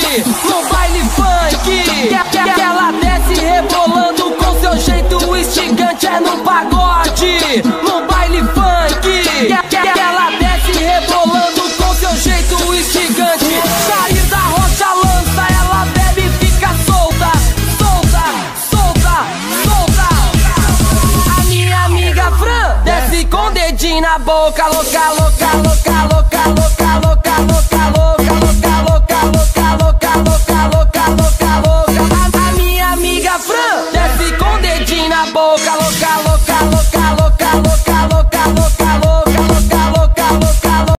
no baile funk. Que, que, que ela desce rebolando com seu jeito instigante, é no pagode, no baile funk. Que, que ela desce rebolando com seu jeito instigante. Sair da rocha lança, ela bebe e fica solta, solta, solta, solta. A minha amiga Fran desce com o dedinho na boca, louca, louca, louca, louca. boca